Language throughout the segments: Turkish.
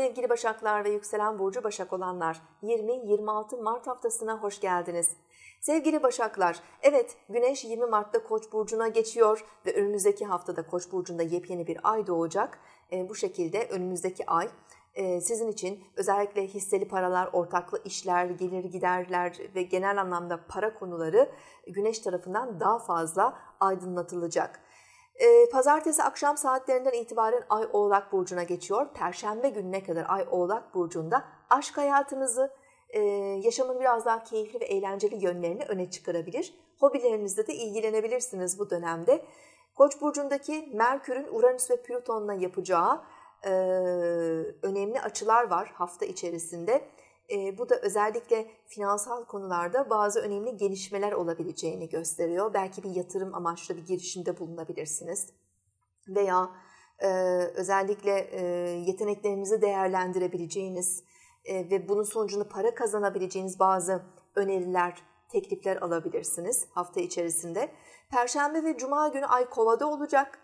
Sevgili Başaklar ve yükselen burcu Başak olanlar 20-26 Mart haftasına hoş geldiniz. Sevgili Başaklar, evet Güneş 20 Mart'ta Koç burcuna geçiyor ve önümüzdeki haftada Koç burcunda yepyeni bir ay doğacak. E, bu şekilde önümüzdeki ay e, sizin için özellikle hisseli paralar, ortaklı işler, gelir giderler ve genel anlamda para konuları Güneş tarafından daha fazla aydınlatılacak. Ee, pazartesi akşam saatlerinden itibaren Ay Oğlak Burcu'na geçiyor. Perşembe gününe kadar Ay Oğlak Burcu'nda aşk hayatınızı, e, yaşamın biraz daha keyifli ve eğlenceli yönlerini öne çıkarabilir. Hobilerinizle de ilgilenebilirsiniz bu dönemde. Koç burcundaki Merkür'ün Uranüs ve Plüton'la yapacağı e, önemli açılar var hafta içerisinde. E, bu da özellikle finansal konularda bazı önemli gelişmeler olabileceğini gösteriyor. Belki bir yatırım amaçlı bir girişimde bulunabilirsiniz. Veya e, özellikle e, yeteneklerinizi değerlendirebileceğiniz e, ve bunun sonucunda para kazanabileceğiniz bazı öneriler, teklifler alabilirsiniz hafta içerisinde. Perşembe ve Cuma günü Ay Kova'da olacak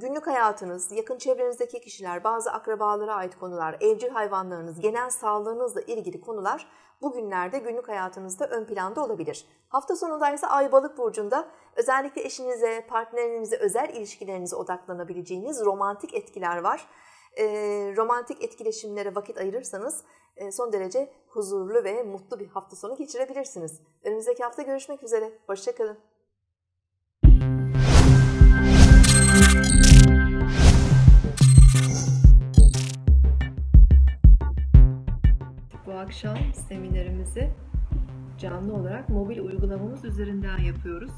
günlük hayatınız, yakın çevrenizdeki kişiler, bazı akrabalara ait konular, evcil hayvanlarınız, genel sağlığınızla ilgili konular bugünlerde günlük hayatınızda ön planda olabilir. Hafta sonunda ise Ay Balık burcunda özellikle eşinize, partnerinize, özel ilişkilerinize odaklanabileceğiniz romantik etkiler var. E, romantik etkileşimlere vakit ayırırsanız e, son derece huzurlu ve mutlu bir hafta sonu geçirebilirsiniz. Önümüzdeki hafta görüşmek üzere. Hoşçakalın. Akşam seminerimizi canlı olarak mobil uygulamamız üzerinden yapıyoruz.